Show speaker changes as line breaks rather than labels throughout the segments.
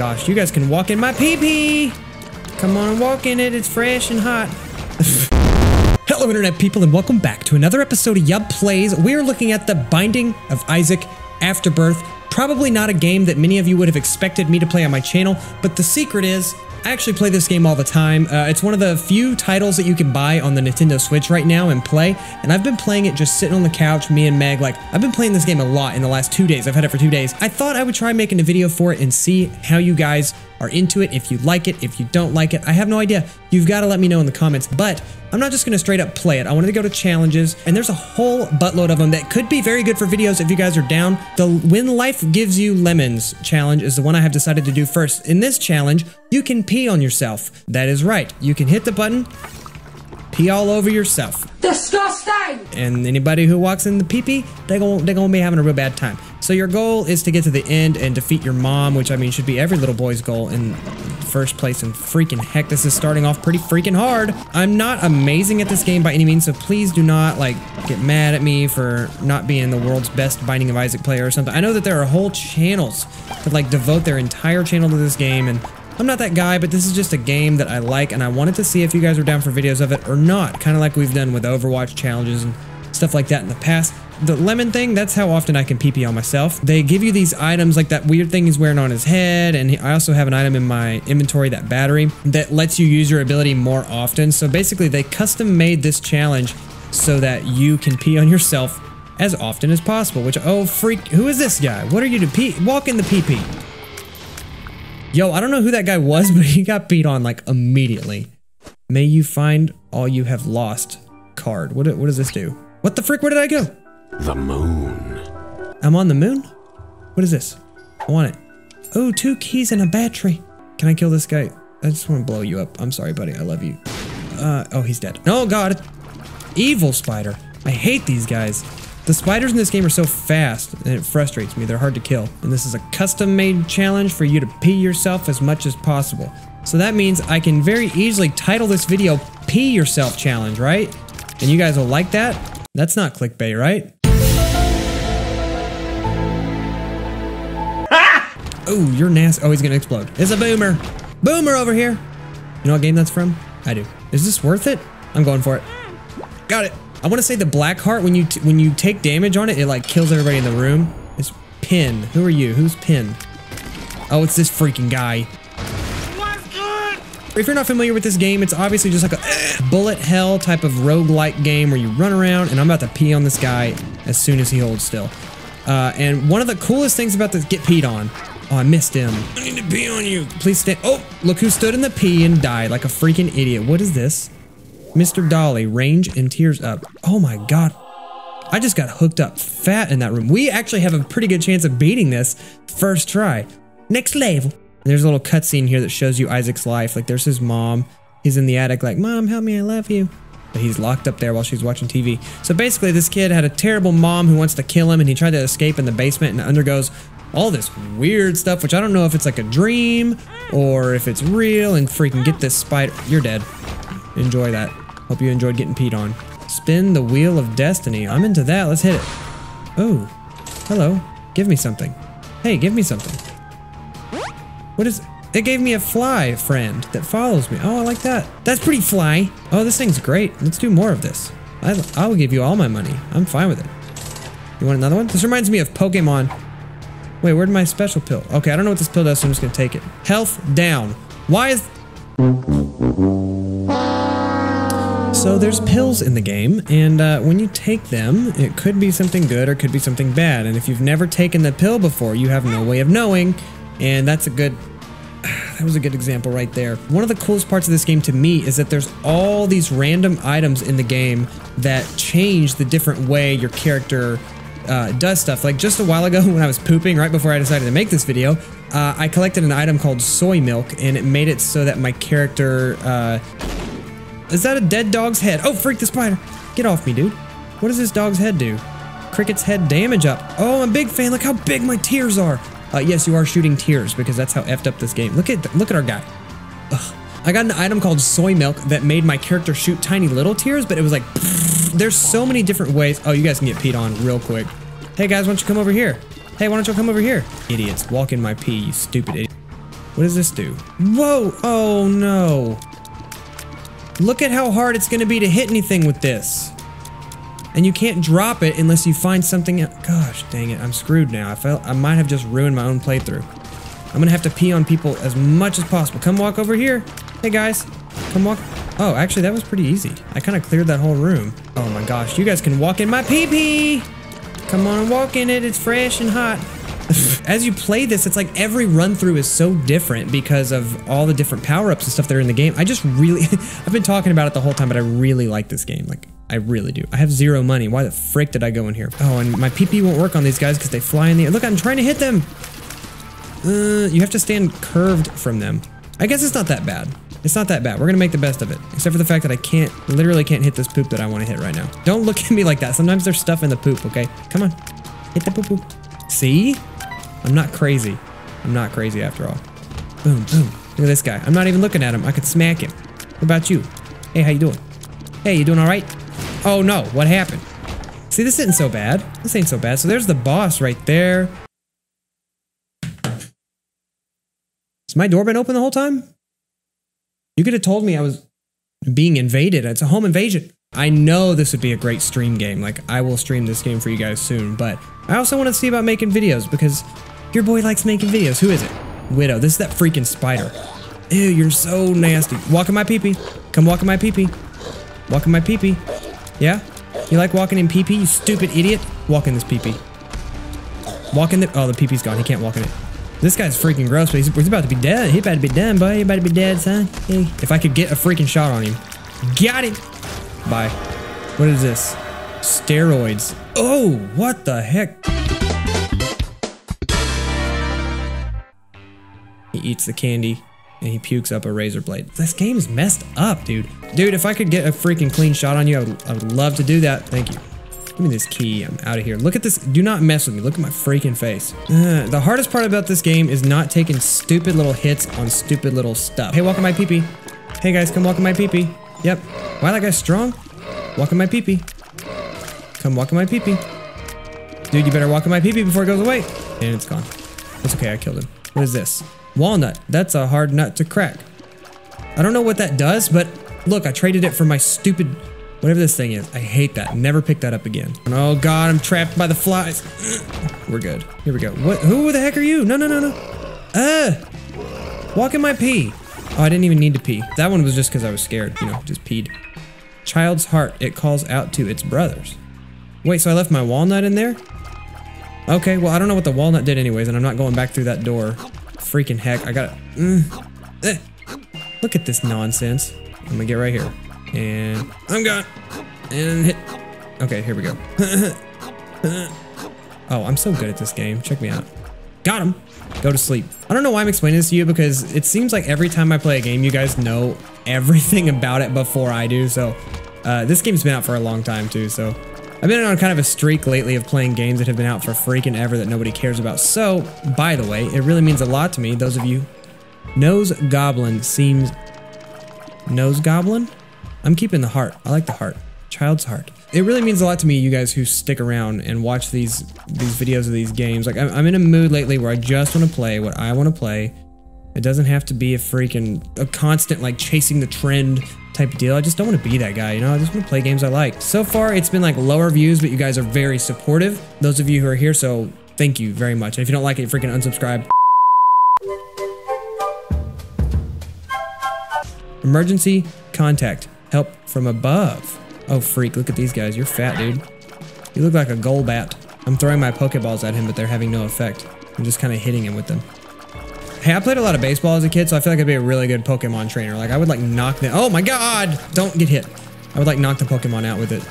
gosh, you guys can walk in my pee-pee. Come on and walk in it. It's fresh and hot. Hello, Internet people, and welcome back to another episode of Yub Plays. We're looking at The Binding of Isaac Afterbirth. Probably not a game that many of you would have expected me to play on my channel, but the secret is I actually play this game all the time. Uh, it's one of the few titles that you can buy on the Nintendo Switch right now and play, and I've been playing it just sitting on the couch, me and Meg. Like, I've been playing this game a lot in the last two days. I've had it for two days. I thought I would try making a video for it and see how you guys are into it, if you like it, if you don't like it. I have no idea. You've got to let me know in the comments, but I'm not just going to straight up play it. I wanted to go to challenges, and there's a whole buttload of them that could be very good for videos if you guys are down. The When Life Gives You Lemons challenge is the one I have decided to do first. In this challenge, you can pee on yourself. That is right. You can hit the button, pee all over yourself.
Disgusting!
And anybody who walks in the pee-pee, they're going they're gonna be having a real bad time. So your goal is to get to the end and defeat your mom, which I mean should be every little boy's goal in first place. And freaking heck, this is starting off pretty freaking hard. I'm not amazing at this game by any means, so please do not like get mad at me for not being the world's best Binding of Isaac player or something. I know that there are whole channels that like devote their entire channel to this game and I'm not that guy, but this is just a game that I like, and I wanted to see if you guys were down for videos of it or not, kind of like we've done with Overwatch challenges and stuff like that in the past. The lemon thing, that's how often I can pee-pee on myself. They give you these items, like that weird thing he's wearing on his head, and I also have an item in my inventory, that battery, that lets you use your ability more often. So basically, they custom made this challenge so that you can pee on yourself as often as possible, which, oh freak, who is this guy? What are you to pee? Walk in the pee-pee. Yo, I don't know who that guy was, but he got beat on like immediately. May you find all you have lost card. What, what does this do? What the frick? Where did I go?
The moon.
I'm on the moon? What is this? I want it. Oh, two keys and a battery. Can I kill this guy? I just want to blow you up. I'm sorry, buddy. I love you. Uh, oh, he's dead. Oh, God. Evil spider. I hate these guys. The spiders in this game are so fast, and it frustrates me. They're hard to kill. And this is a custom-made challenge for you to pee yourself as much as possible. So that means I can very easily title this video Pee Yourself Challenge, right? And you guys will like that? That's not clickbait, right? Ah! oh, you're nasty. Oh, he's gonna explode. It's a boomer. Boomer over here. You know what game that's from? I do. Is this worth it? I'm going for it. Got it. I want to say the black heart when you when you take damage on it, it like kills everybody in the room. It's Pin. Who are you? Who's Pin? Oh, it's this freaking guy. If you're not familiar with this game, it's obviously just like a bullet hell type of roguelike game where you run around and I'm about to pee on this guy as soon as he holds still. Uh, and one of the coolest things about this, get peed on. Oh, I missed him. I need to pee on you. Please stand. Oh, look who stood in the pee and died like a freaking idiot. What is this? Mr. Dolly, range and tears up. Oh my god. I just got hooked up fat in that room. We actually have a pretty good chance of beating this first try. Next level. There's a little cutscene here that shows you Isaac's life. Like there's his mom. He's in the attic like, Mom, help me, I love you. But he's locked up there while she's watching TV. So basically this kid had a terrible mom who wants to kill him and he tried to escape in the basement and undergoes all this weird stuff, which I don't know if it's like a dream or if it's real and freaking get this spider. You're dead. Enjoy that. Hope you enjoyed getting peed on. Spin the wheel of destiny. I'm into that. Let's hit it. Oh, hello. Give me something. Hey, give me something. What is... It gave me a fly friend that follows me. Oh, I like that. That's pretty fly. Oh, this thing's great. Let's do more of this. I, I will give you all my money. I'm fine with it. You want another one? This reminds me of Pokemon. Wait, where'd my special pill? Okay, I don't know what this pill does, so I'm just gonna take it. Health down. Why is... So there's pills in the game, and uh, when you take them, it could be something good or could be something bad. And if you've never taken the pill before, you have no way of knowing. And that's a good, that was a good example right there. One of the coolest parts of this game to me is that there's all these random items in the game that change the different way your character uh, does stuff. Like just a while ago when I was pooping, right before I decided to make this video, uh, I collected an item called soy milk and it made it so that my character uh, is that a dead dog's head? Oh, freak the spider. Get off me, dude. What does this dog's head do? Cricket's head damage up. Oh, I'm a big fan. Look how big my tears are. Uh, yes, you are shooting tears because that's how effed up this game. Look at look at our guy. Ugh. I got an item called soy milk that made my character shoot tiny little tears, but it was like, pfft. there's so many different ways. Oh, you guys can get peed on real quick. Hey guys, why don't you come over here? Hey, why don't you come over here? Idiots, walk in my pee, you stupid idiot. What does this do? Whoa! Oh no! Look at how hard it's gonna be to hit anything with this. And you can't drop it unless you find something. Gosh, dang it! I'm screwed now. I felt I might have just ruined my own playthrough. I'm gonna have to pee on people as much as possible. Come walk over here. Hey guys, come walk. Oh, actually, that was pretty easy. I kind of cleared that whole room. Oh my gosh, you guys can walk in my pee pee. Come on walk in it. It's fresh and hot. As you play this, it's like every run through is so different because of all the different power ups and stuff that are in the game. I just really, I've been talking about it the whole time, but I really like this game. Like, I really do. I have zero money. Why the frick did I go in here? Oh, and my PP won't work on these guys because they fly in the air. Look, I'm trying to hit them. Uh, you have to stand curved from them. I guess it's not that bad. It's not that bad. We're gonna make the best of it. Except for the fact that I can't, literally can't hit this poop that I want to hit right now. Don't look at me like that. Sometimes there's stuff in the poop, okay? Come on. Hit the poop poop. See? I'm not crazy. I'm not crazy after all. Boom, boom. Look at this guy. I'm not even looking at him. I could smack him. What about you? Hey, how you doing? Hey, you doing all right? Oh no, what happened? See, this isn't so bad. This ain't so bad. So there's the boss right there. Has my door been open the whole time? You could have told me I was being invaded. It's a home invasion. I know this would be a great stream game. Like, I will stream this game for you guys soon, but I also want to see about making videos because your boy likes making videos. Who is it? Widow. This is that freaking spider. Ew, you're so nasty. Walk in my peepee. -pee. Come walk in my peepee. -pee. Walk in my peepee. -pee. Yeah? You like walking in peepee, -pee, you stupid idiot? Walk in this peepee. Walk in the- oh, the peepee's gone. He can't walk in it. This guy's freaking gross, but he's, he's about to be dead. He about to be dead, boy. He about to be dead, son. Hey. If I could get a freaking shot on him. Got him. Bye. What is this? Steroids. Oh, what the heck? He eats the candy and he pukes up a razor blade. This game's messed up, dude. Dude, if I could get a freaking clean shot on you, I would, I would love to do that. Thank you. Give me this key. I'm out of here. Look at this. Do not mess with me. Look at my freaking face. Uh, the hardest part about this game is not taking stupid little hits on stupid little stuff. Hey, welcome my peepee. -pee. Hey guys, come welcome my peepee. -pee. Yep. Wow, that guy's strong. Walk in my peepee. -pee. Come walk in my peepee. -pee. Dude, you better walk in my peepee -pee before it goes away. And it's gone. It's okay, I killed him. What is this? Walnut. That's a hard nut to crack. I don't know what that does, but look, I traded it for my stupid Whatever this thing is. I hate that. Never pick that up again. Oh god, I'm trapped by the flies. We're good. Here we go. What? Who the heck are you? No, no, no, no. Uh! Walk in my pee. Oh, I didn't even need to pee. That one was just because I was scared. You know, just peed. Child's heart. It calls out to its brothers. Wait, so I left my walnut in there? Okay, well, I don't know what the walnut did anyways, and I'm not going back through that door. Freaking heck, I gotta... Mm, eh. Look at this nonsense. I'm gonna get right here. And I'm gone. And hit. Okay, here we go. oh, I'm so good at this game. Check me out. Got him. Go to sleep. I don't know why I'm explaining this to you because it seems like every time I play a game, you guys know everything about it before I do. So uh, this game's been out for a long time too. So I've been on kind of a streak lately of playing games that have been out for freaking ever that nobody cares about. So, by the way, it really means a lot to me. Those of you, Nose Goblin seems Nose Goblin? I'm keeping the heart. I like the heart. Child's heart. It really means a lot to me, you guys who stick around and watch these these videos of these games. Like, I'm, I'm in a mood lately where I just want to play what I want to play. It doesn't have to be a freaking, a constant, like, chasing the trend type deal. I just don't want to be that guy, you know? I just want to play games I like. So far, it's been, like, lower views, but you guys are very supportive. Those of you who are here, so thank you very much. And if you don't like it, freaking unsubscribe. Emergency contact. Help from above. Oh, freak, look at these guys. You're fat, dude. You look like a Golbat. I'm throwing my Pokeballs at him, but they're having no effect. I'm just kind of hitting him with them. Hey, I played a lot of baseball as a kid, so I feel like I'd be a really good Pokemon trainer. Like, I would, like, knock them- Oh my god! Don't get hit. I would, like, knock the Pokemon out with it.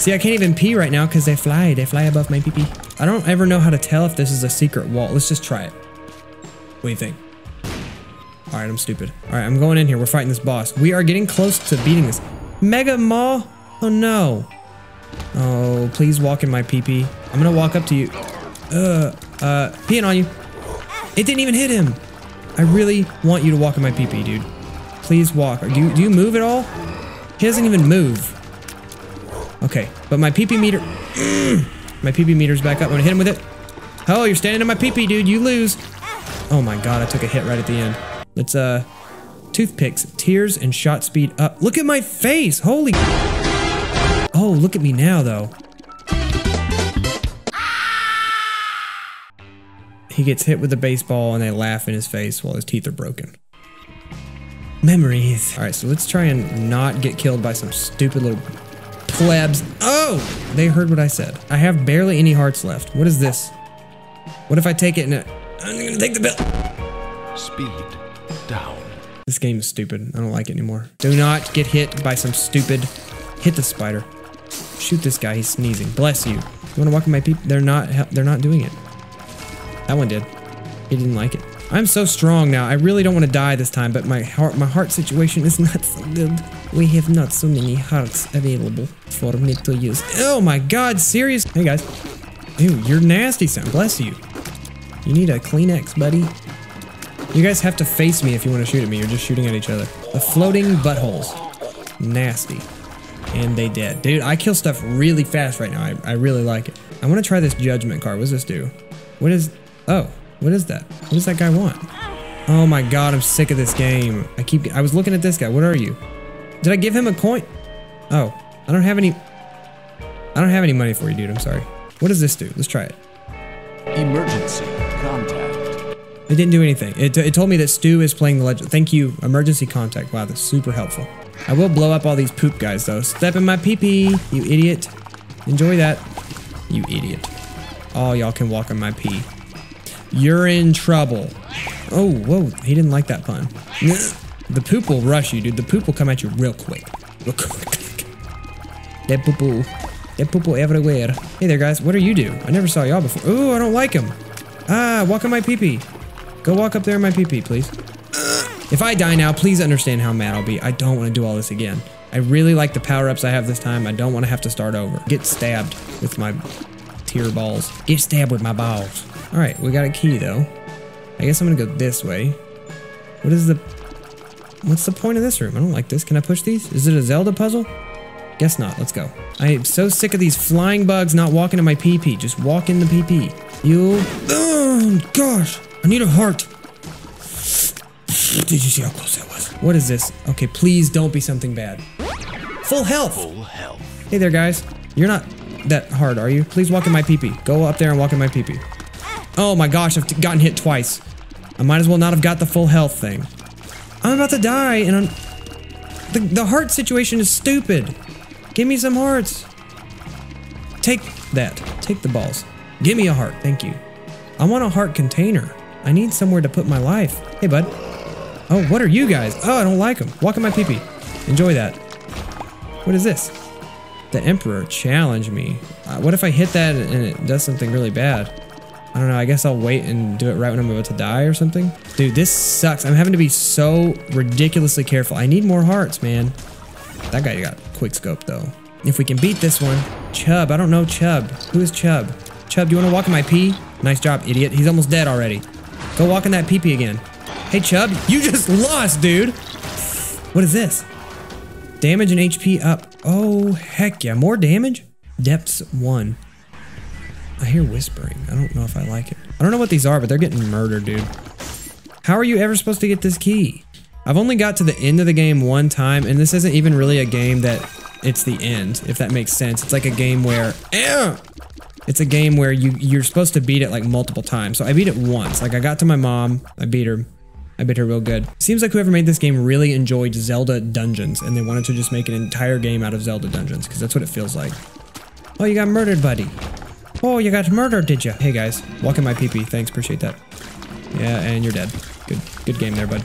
See, I can't even pee right now because they fly. They fly above my pee, -pee. I don't ever know how to tell if this is a secret wall. Let's just try it. What do you think? Alright, I'm stupid. Alright, I'm going in here. We're fighting this boss. We are getting close to beating this. Mega Maw? Oh no. Oh, please walk in my pee-pee. I'm gonna walk up to you. Uh, uh, peeing on you. It didn't even hit him. I really want you to walk in my pee-pee, -pee, dude. Please walk. Do you, do you move at all? He doesn't even move. Okay, but my pee-pee meter... my pee-pee meter's back up. I'm gonna hit him with it. Oh, you're standing in my pee-pee, dude. You lose. Oh my god, I took a hit right at the end. Let's, uh, toothpicks, tears, and shot speed up. Look at my face! Holy. Oh, look at me now, though. He gets hit with a baseball and they laugh in his face while his teeth are broken. Memories. All right, so let's try and not get killed by some stupid little plebs. Oh, they heard what I said. I have barely any hearts left. What is this? What if I take it and it, I'm gonna take the bill.
Speed down.
This game is stupid. I don't like it anymore. Do not get hit by some stupid. Hit the spider. Shoot this guy. He's sneezing. Bless you. You want to walk in my people? They're not. They're not doing it. That one did. He didn't like it. I'm so strong now. I really don't want to die this time, but my heart, my heart situation is not so good. We have not so many hearts available for me to use. Oh my God! Serious? Hey guys. Ew, you're nasty, son. Bless you. You need a Kleenex, buddy. You guys have to face me if you want to shoot at me. You're just shooting at each other. The floating buttholes. Nasty. And they did. Dude, I kill stuff really fast right now. I, I really like it. I want to try this judgment card. What does this do? What is... Oh, what is that? What does that guy want? Oh my god, I'm sick of this game. I keep... I was looking at this guy. What are you? Did I give him a coin? Oh, I don't have any... I don't have any money for you, dude. I'm sorry. What does this do? Let's try it.
Emergency.
It didn't do anything. It, it told me that Stu is playing the legend. Thank you. Emergency contact. Wow, that's super helpful. I will blow up all these poop guys though. Step in my pee pee, you idiot. Enjoy that. You idiot. Oh, y'all can walk on my pee. You're in trouble. Oh, whoa. He didn't like that pun. The poop will rush you, dude. The poop will come at you real quick. Real quick. That poo poo. That poo poo everywhere. Hey there, guys. What do you do? I never saw y'all before. Ooh, I don't like him. Ah, walk on my pee pee. Go walk up there in my pee, please. If I die now, please understand how mad I'll be. I don't want to do all this again. I really like the power-ups I have this time. I don't want to have to start over. Get stabbed with my tear balls. Get stabbed with my balls. All right, we got a key though. I guess I'm gonna go this way. What is the... What's the point of this room? I don't like this. Can I push these? Is it a Zelda puzzle? Guess not. Let's go. I am so sick of these flying bugs not walking in my PP. Just walk in the PP. You... Oh, gosh. I need a heart. Did you see how close that was? What is this? Okay, please don't be something bad. Full health.
Full health.
Hey there, guys. You're not that hard, are you? Please walk in my PP. Go up there and walk in my PP. Oh my gosh, I've gotten hit twice. I might as well not have got the full health thing. I'm about to die, and I'm... The, the heart situation is stupid. Give me some hearts. Take that. Take the balls. Give me a heart. Thank you. I want a heart container. I need somewhere to put my life. Hey, bud. Oh, what are you guys? Oh, I don't like them. Walk in my peepee. -Pee. Enjoy that. What is this? The Emperor challenged me. Uh, what if I hit that and it does something really bad? I don't know. I guess I'll wait and do it right when I'm about to die or something. Dude, this sucks. I'm having to be so ridiculously careful. I need more hearts, man. That guy got quick scope though. If we can beat this one. Chub. I don't know Chub. Who is Chub? Chub, do you want to walk in my pee? Nice job, idiot. He's almost dead already. Go walk in that pee pee again. Hey, Chub, you just lost, dude. What is this? Damage and HP up. Oh, heck yeah. More damage? Depths 1. I hear whispering. I don't know if I like it. I don't know what these are, but they're getting murdered, dude. How are you ever supposed to get this key? I've only got to the end of the game one time, and this isn't even really a game that it's the end, if that makes sense. It's like a game where... Ew! It's a game where you, you're supposed to beat it like multiple times. So I beat it once. Like I got to my mom, I beat her. I beat her real good. Seems like whoever made this game really enjoyed Zelda Dungeons, and they wanted to just make an entire game out of Zelda Dungeons, because that's what it feels like. Oh, you got murdered, buddy. Oh, you got murdered, did you? Hey guys, walk in my PP. Thanks, appreciate that. Yeah, and you're dead. Good, good game there, bud.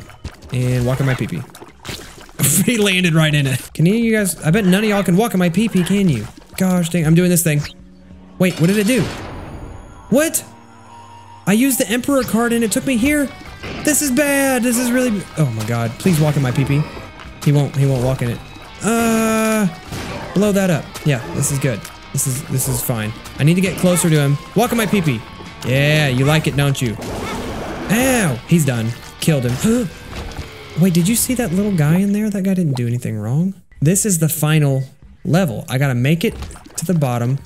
And walk in my PP. he landed right in it. Can you guys? I bet none of y'all can walk in my PP, can you? Gosh dang, I'm doing this thing. Wait, what did it do? What? I used the Emperor card and it took me here? This is bad. This is really. Oh my god. Please walk in my PP. He won't. He won't walk in it. Uh, blow that up. Yeah, this is good. This is this is fine. I need to get closer to him. Walk in my PP. Yeah, you like it, don't you? Ow! He's done. Killed him. Wait, did you see that little guy in there? That guy didn't do anything wrong. This is the final level. I gotta make it to the bottom,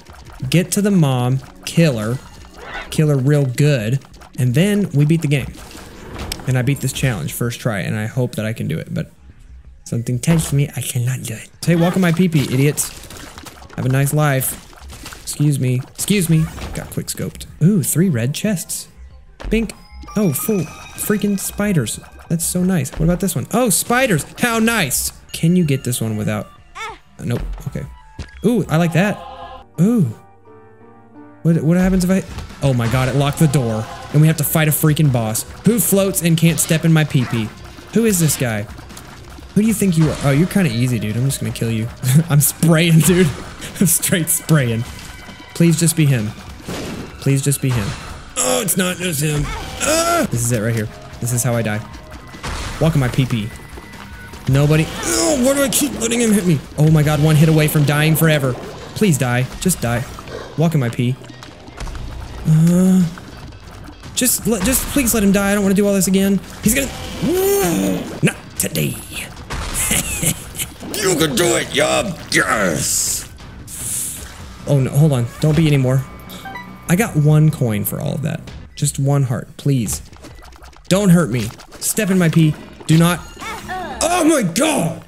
get to the mom, kill her, kill her real good, and then we beat the game. And I beat this challenge first try, and I hope that I can do it, but something tells me I cannot do it. Hey, welcome my PP, idiots. Have a nice life. Excuse me. Excuse me. Got quick scoped. Ooh, three red chests. Pink. Oh, full freaking spiders. That's so nice. What about this one? Oh, spiders. How nice. Can you get this one without... Uh, nope. Okay. Ooh, I like that. Ooh. What, what happens if I... Oh my god, it locked the door. And we have to fight a freaking boss. Who floats and can't step in my pee-pee? Who is this guy? Who do you think you are? Oh, you're kind of easy, dude. I'm just gonna kill you. I'm spraying, dude. I'm straight spraying. Please just be him. Please just be him. Oh, it's not just him. Ah! This is it right here. This is how I die. Walk in my pee-pee. Nobody. Oh, why do I keep letting him hit me? Oh my god, one hit away from dying forever. Please die. Just die. Walk in my pee. Uh, just, let, just please let him die. I don't want to do all this again. He's gonna. Not today. you can do it, YuB. Yes. Oh no, hold on. Don't be anymore. I got one coin for all of that. Just one heart, please. Don't hurt me. Step in my pee. Do not. Oh my god!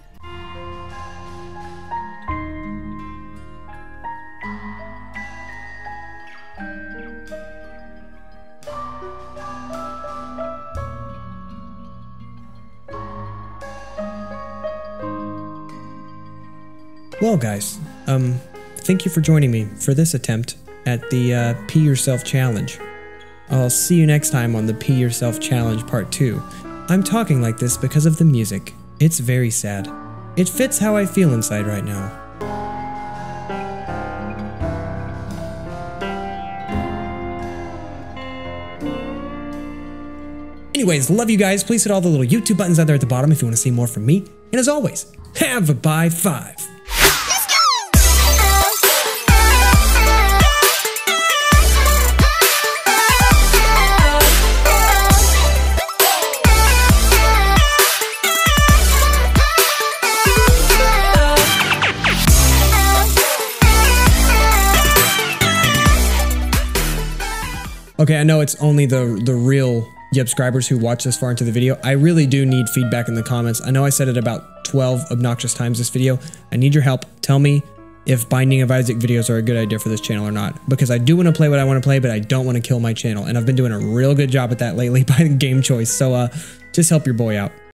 Well, guys, um, thank you for joining me for this attempt at the uh, Pee Yourself Challenge. I'll see you next time on the Pee Yourself Challenge Part 2. I'm talking like this because of the music. It's very sad. It fits how I feel inside right now. Anyways, love you guys. Please hit all the little YouTube buttons out there at the bottom if you want to see more from me. And as always, have a bye five. Okay, I know it's only the the real subscribers who watch this far into the video. I really do need feedback in the comments. I know I said it about 12 obnoxious times this video. I need your help. Tell me if Binding of Isaac videos are a good idea for this channel or not. Because I do want to play what I want to play, but I don't want to kill my channel. And I've been doing a real good job at that lately by the game choice. So uh, just help your boy out.